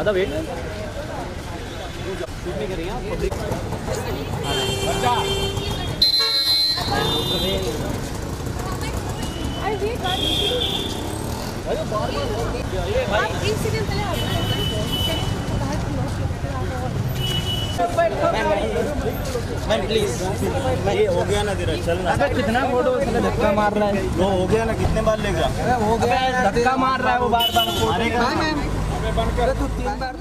अदा wait shoot नहीं करेंगे आप पब्लिक अरे भाई एक सेकंड पहले मैम प्लीज़ ये हो गया ना तेरा चल ना। अबे कितना फ़ोटो धक्का मार रहा है? वो हो गया ना कितने बार लेगा? हो गया धक्का मार रहा है वो बार बार मारेगा मैम तू तीन बार